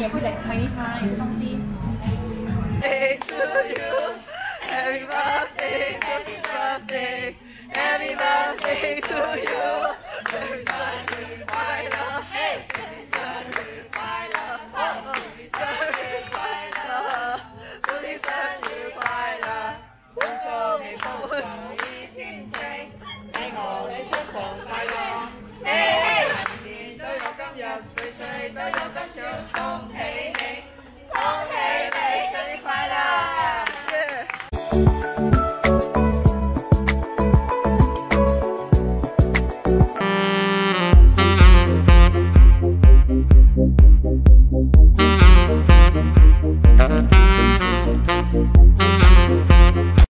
Chinese come see. Hey to you, happy birthday.